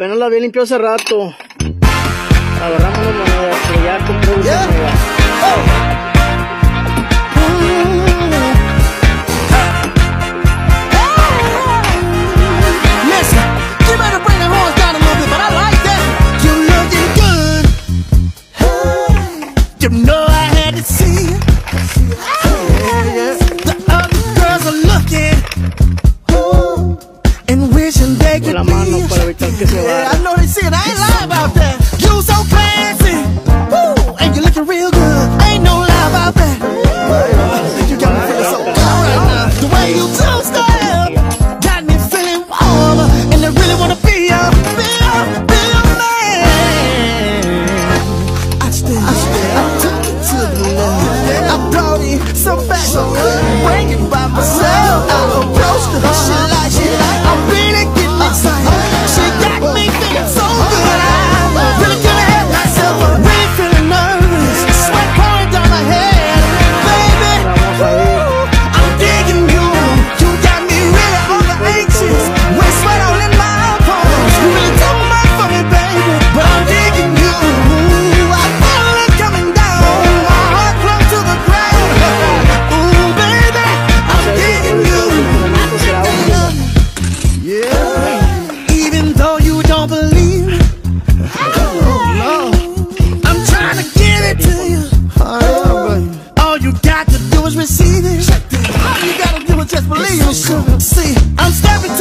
Apenas la había limpiado hace rato. Agarramos las monedas, pero know I had Yeah, I know they see it. I ain't lying about that. You so classy. Woo! And you looking real good. Ain't no lie about that. You got me feeling so all right now. The way you two step got me feeling warm. And I really wanna be a, be a, be a man. I still, I still, I took it to the left. I brought you some back. So good. Bring by myself. I approached the shit. see, I'm stepping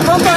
la.